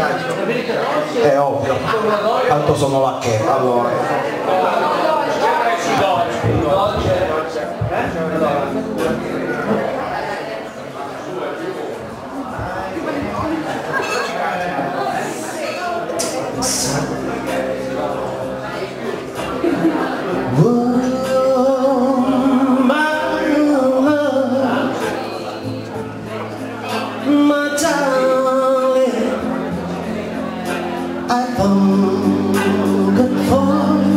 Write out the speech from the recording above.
È ovvio, tanto sono là che allora. song for